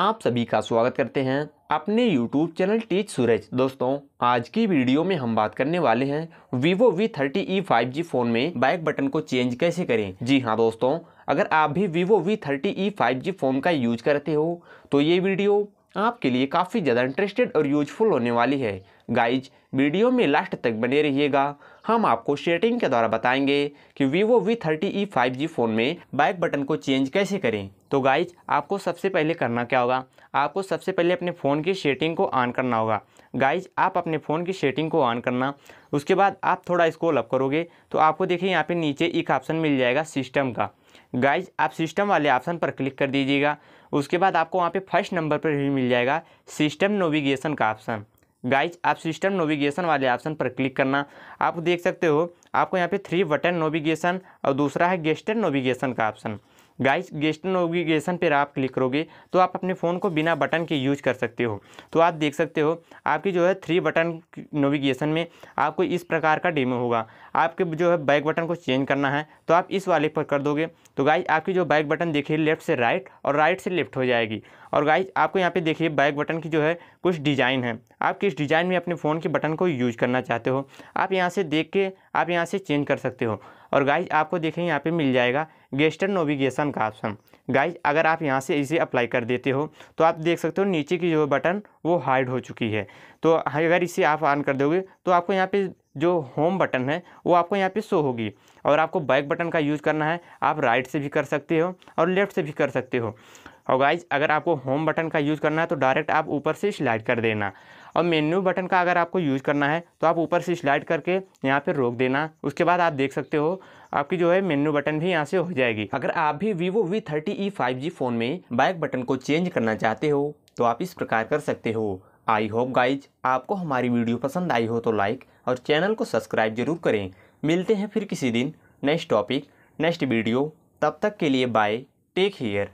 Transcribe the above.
आप सभी का स्वागत करते हैं अपने YouTube चैनल टीच सूरज दोस्तों, आज की वीडियो में हम बात करने वाले हैं Vivo V30e 5G फ़ोन में बैक बटन को चेंज कैसे करें? जी हाँ दोस्तों, अगर आप भी Vivo V30e 5G फ़ोन का यूज़ करते हो तो ये वीडियो आपके लिए काफ़ी ज़्यादा इंटरेस्टेड और यूजफुल होने वाली है। गाइज़ वीडियो में लास्ट तक बने रहिएगा। हम आपको सेटिंग के द्वारा बताएँगे कि Vivo V30e 5G फ़ोन में बैक बटन को चेंज कैसे करें। तो गाइज़ आपको सबसे पहले करना क्या होगा? आपको सबसे पहले अपने फ़ोन की सेटिंग को ऑन करना होगा। गाइज़ आप अपने फ़ोन की सेटिंग को ऑन करना। उसके बाद आप थोड़ा इसको अप करोगे तो आपको देखिए यहाँ पे नीचे एक ऑप्शन मिल जाएगा सिस्टम का। गाइज़ आप सिस्टम वाले ऑप्शन पर क्लिक कर दीजिएगा। उसके बाद आपको वहाँ पे फ़र्स्ट नंबर पर ही मिल जाएगा सिस्टम नोविगेशन का ऑप्शन गाइज़ आप सिस्टम नोविगेशन वाले ऑप्शन पर क्लिक करना। आप देख सकते हो, आपको यहाँ पे थ्री बटन नोविगेशन और दूसरा है गेस्टर नोविगेशन का ऑप्शन गाइस गेस्ट नोविगेशन पर आप क्लिक करोगे तो आप अपने फ़ोन को बिना बटन के यूज़ कर सकते हो। तो आप देख सकते हो, आपकी जो है थ्री बटन नेविगेशन में आपको इस प्रकार का डेमो होगा। आपके जो है बैक बटन को चेंज करना है तो आप इस वाले पर कर दोगे। तो गाइज़ आपकी जो बैक बटन देखिए लेफ़्ट से राइट और राइट से लेफ़्ट हो जाएगी। और गाइज़ आपको यहाँ पे देखिए बैक बटन की जो है कुछ डिज़ाइन है। आप किस डिज़ाइन में अपने फ़ोन के बटन को यूज़ करना चाहते हो, आप यहाँ से देख के आप यहाँ से चेंज कर सकते हो। और गाइज़ आपको देखें यहाँ पे मिल जाएगा गेस्टर नेविगेशन का ऑप्शन। गाइज़ अगर आप यहाँ से इसे अप्लाई कर देते हो तो आप देख सकते हो नीचे की जो बटन, वो हाइड हो चुकी है। तो अगर इसे आप ऑन कर दोगे तो आपको यहाँ पे जो होम बटन है, वो आपको यहाँ पे शो होगी। और आपको बैक बटन का यूज़ करना है, आप राइट से भी कर सकते हो और लेफ़्ट से भी कर सकते हो। और गाइज़ अगर आपको होम बटन का यूज़ करना है तो डायरेक्ट आप ऊपर से स्लाइड कर देना। और मेन्यू बटन का अगर आपको यूज़ करना है तो आप ऊपर से स्लाइड करके यहाँ पर रोक देना। उसके बाद आप देख सकते हो, आपकी जो है मेन्यू बटन भी यहाँ से हो जाएगी। अगर आप भी Vivo V thirty E five G phone में बैक बटन को चेंज करना चाहते हो तो आप इस प्रकार कर सकते हो। आई होप गाइज़ आपको हमारी वीडियो पसंद आई हो तो लाइक और चैनल को सब्सक्राइब ज़रूर करें। मिलते हैं फिर किसी दिन। नेक्स्ट टॉपिक नेक्स्ट वीडियो तब तक के लिए बाय टेक हेयर